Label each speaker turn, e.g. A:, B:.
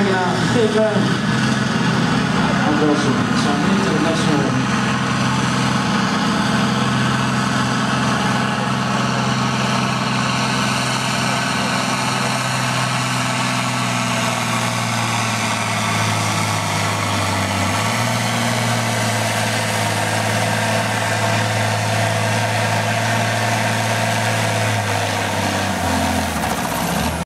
A: 这个。呢这个就是